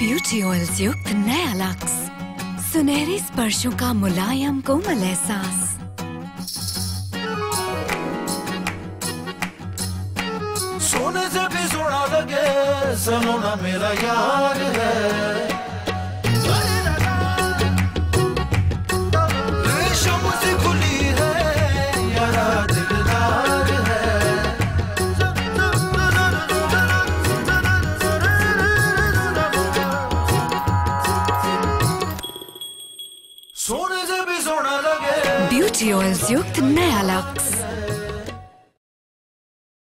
Beauty oils युक्त नया lux. सुनहरे स्पर्शों का मुलायम कोमल एहसास। सोने से भी सोना लगे सलोना मेरा यार है। सोने से भी सोना लगे। ब्यूटी ऑयल्स युक्त नया लक्स।